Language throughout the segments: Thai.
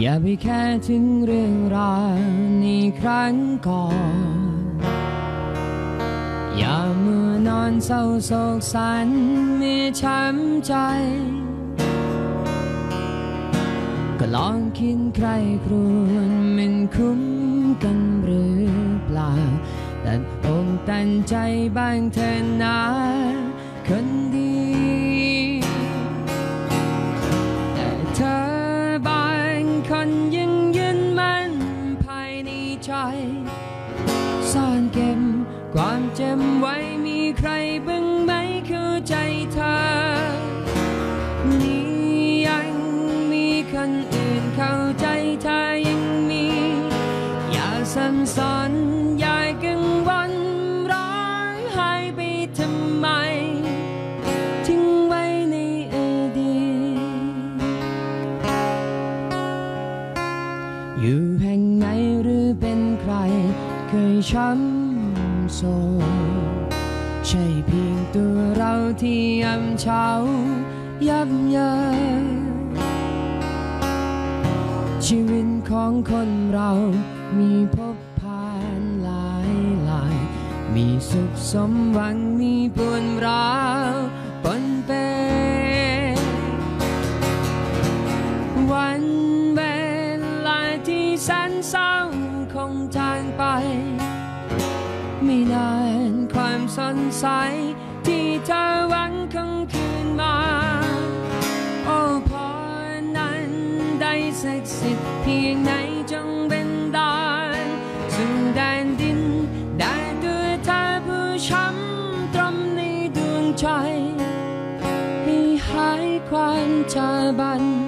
อย่าไปแค่ถึงเรื่องราวในครั้งก่อน อย่าเมื่อนอนเศร้าโศกสันมีช้ำใจ ก็ลองคิดใครครวญมันคุ้มกันหรือเปล่าแตัดอกตันใจบ้างเถอนะคนดี ความจำไว้มีใครบ้างไหมเข้าใจเธอ นี่ยังมีคนอื่นเข้าใจเธอยังมี อย่าสับสนอย่ากังวลร้องไห้ไปทำไม ทิ้งไว้ในอดีตอยู่แห่งไหนหรือเป็นใคร เคยช้ำ โศกใช่เพียงตัวเราที่ยำเช้ายับเยินชีวิตของคนเรามีพบผ่านหลายหลาย มีสุขสมหวังมีปวนร้าว สดใส ที่เธอหวังคงคืนมา โอ้พอนั้นได้ศักดิ์สิทธิ์เพียงไหนจงเป็นดานสู่แดนดินได้ด้วยเธอผู้ช้ำตรมในดวงใจ ให้หายความชาบัน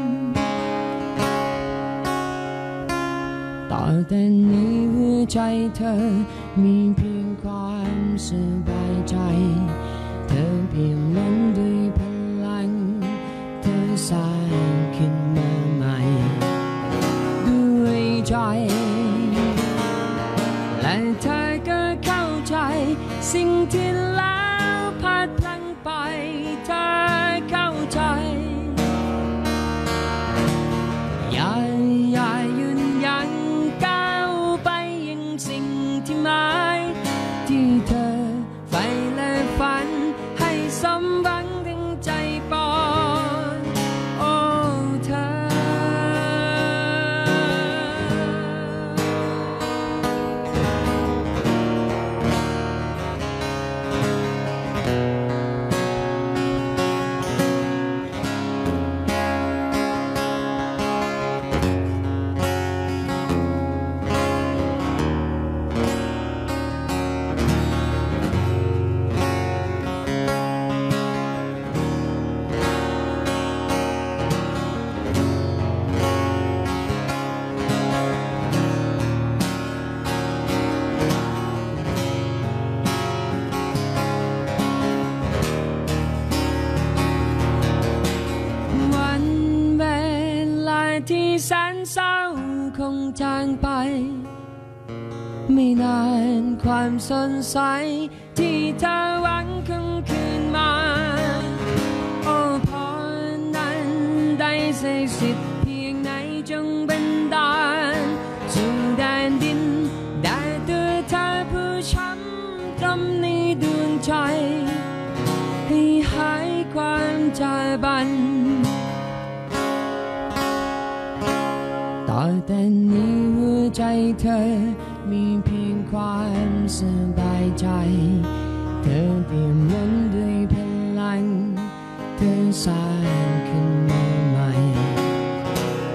ต่อแต่ในหัวใจเธอ มีเพียงความสบายใจ เธอเพียงล้นด้วยพลัง เธอสร้างขึ้นมาใหม่ ด้วยใจ และเธอก็เข้าใจ สิ่งที่แล้วพลาดพลังไป ที่แสนเศร้าคงจางไป ไม่นานความสดใสที่เธอหวังคงคืนมา โอ้พอนั้นได้เสกสิทธิ์เพียงไหนจงบันดาลสู่แดนดินได้ตัวเธอผู้ช้ำตรมในดวงใจ ให้หายความใจบัน แต่นี้หัวใจเธอ มีเพียงความสบายใจ เธอเปี่ยมล้นด้วยพลัง เธอสร้างขึ้นมาใหม่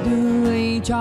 ด้วยใจ